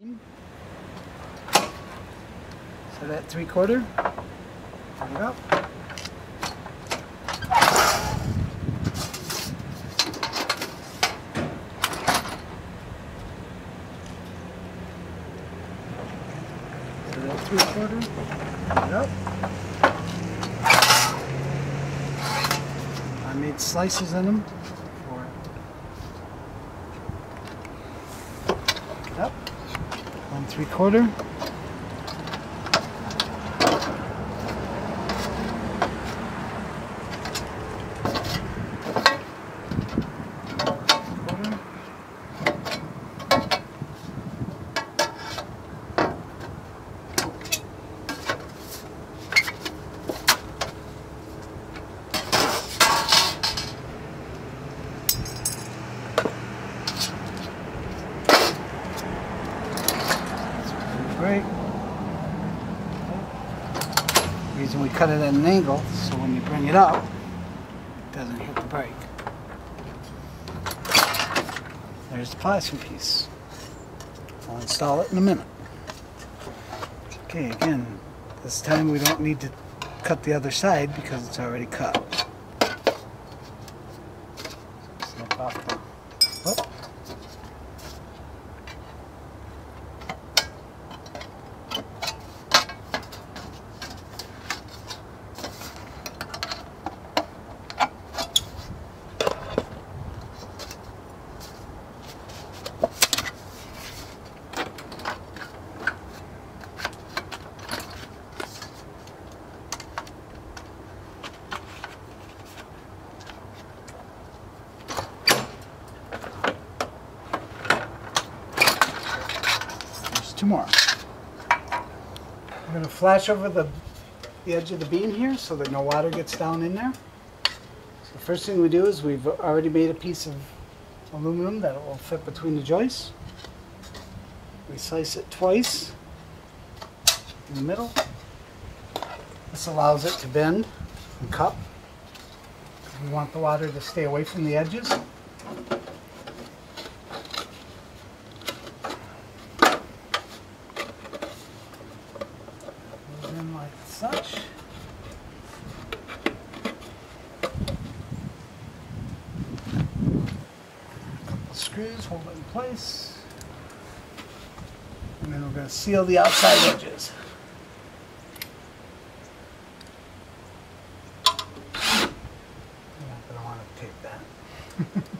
So that three quarter, turn it up. So that three quarter, turn it up. I made slices in them three quarter. Right. Reason we cut it at an angle, so when you bring it up, it doesn't hit the brake. There's the plastic piece. I'll install it in a minute. Okay, again, this time we don't need to cut the other side because it's already cut. Snip off the, More. I'm going to flash over the, the edge of the beam here so that no water gets down in there. So the first thing we do is we've already made a piece of aluminum that will fit between the joists. We slice it twice in the middle. This allows it to bend and cup. We want the water to stay away from the edges. Screws hold it in place. And then we're going to seal the outside edges. Going to want to tape that.